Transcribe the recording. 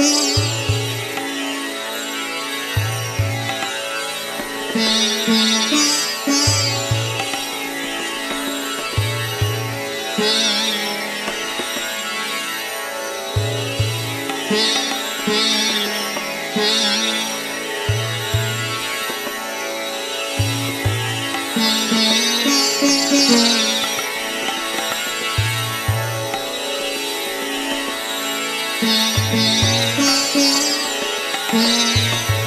Yeah. Música